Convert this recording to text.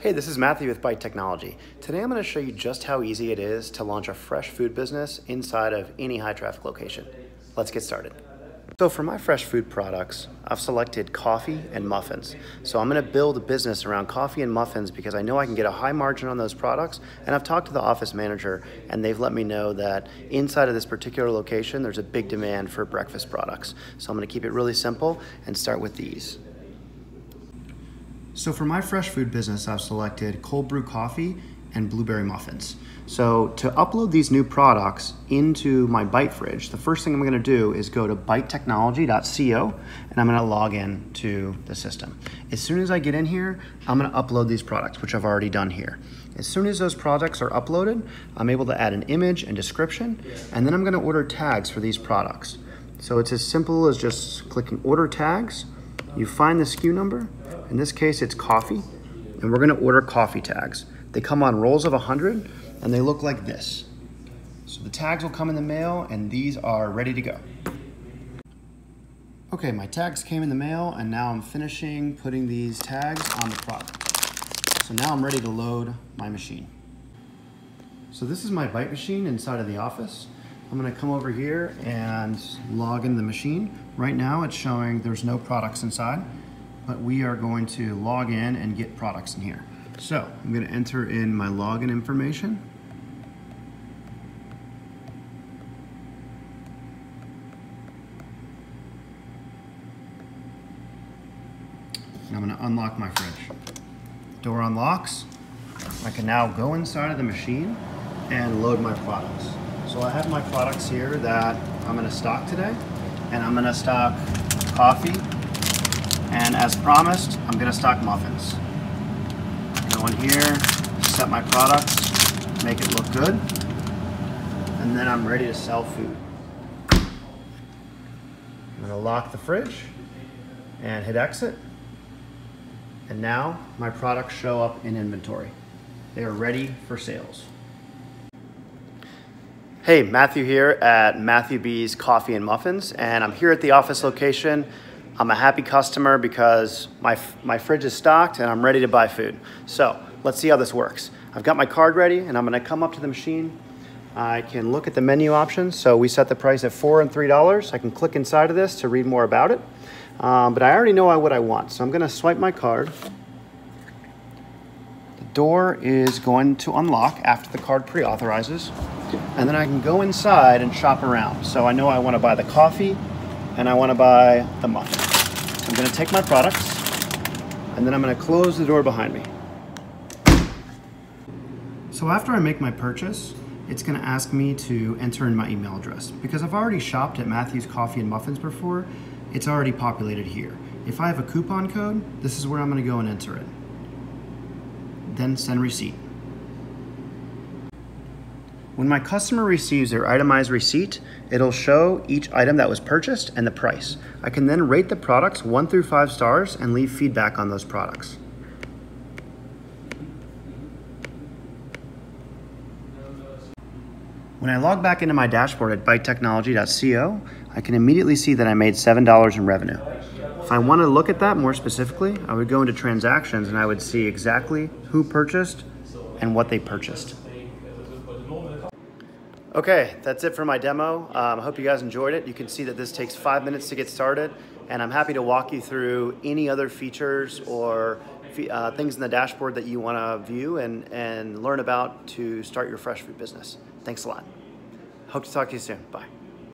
Hey, this is Matthew with Byte Technology. Today I'm going to show you just how easy it is to launch a fresh food business inside of any high traffic location. Let's get started. So for my fresh food products, I've selected coffee and muffins. So I'm going to build a business around coffee and muffins because I know I can get a high margin on those products. And I've talked to the office manager and they've let me know that inside of this particular location, there's a big demand for breakfast products. So I'm going to keep it really simple and start with these. So for my fresh food business, I've selected cold brew coffee and blueberry muffins. So to upload these new products into my Byte fridge, the first thing I'm gonna do is go to bytetechnology.co and I'm gonna log in to the system. As soon as I get in here, I'm gonna upload these products, which I've already done here. As soon as those products are uploaded, I'm able to add an image and description, and then I'm gonna order tags for these products. So it's as simple as just clicking order tags, you find the SKU number, in this case, it's coffee, and we're gonna order coffee tags. They come on rolls of 100, and they look like this. So the tags will come in the mail, and these are ready to go. Okay, my tags came in the mail, and now I'm finishing putting these tags on the product. So now I'm ready to load my machine. So this is my Byte machine inside of the office. I'm gonna come over here and log in the machine. Right now it's showing there's no products inside but we are going to log in and get products in here. So I'm going to enter in my login information. And I'm going to unlock my fridge. Door unlocks. I can now go inside of the machine and load my products. So I have my products here that I'm going to stock today. And I'm going to stock coffee, and as promised, I'm gonna stock muffins. Go in here, set my products, make it look good, and then I'm ready to sell food. I'm gonna lock the fridge and hit exit. And now my products show up in inventory. They are ready for sales. Hey, Matthew here at Matthew B's Coffee and Muffins, and I'm here at the office location I'm a happy customer because my, my fridge is stocked and I'm ready to buy food. So let's see how this works. I've got my card ready and I'm gonna come up to the machine. I can look at the menu options. So we set the price at four and $3. I can click inside of this to read more about it. Um, but I already know what I want. So I'm gonna swipe my card. The door is going to unlock after the card pre-authorizes. And then I can go inside and shop around. So I know I wanna buy the coffee and I wanna buy the muffin. I'm gonna take my products and then I'm gonna close the door behind me. So after I make my purchase, it's gonna ask me to enter in my email address. Because I've already shopped at Matthew's Coffee and Muffins before, it's already populated here. If I have a coupon code, this is where I'm gonna go and enter it. Then send receipt. When my customer receives their itemized receipt, it'll show each item that was purchased and the price. I can then rate the products one through five stars and leave feedback on those products. When I log back into my dashboard at bytetechnology.co, I can immediately see that I made $7 in revenue. If I want to look at that more specifically, I would go into transactions and I would see exactly who purchased and what they purchased. Okay, that's it for my demo. Um, I hope you guys enjoyed it. You can see that this takes five minutes to get started, and I'm happy to walk you through any other features or uh, things in the dashboard that you want to view and, and learn about to start your fresh food business. Thanks a lot. Hope to talk to you soon. Bye.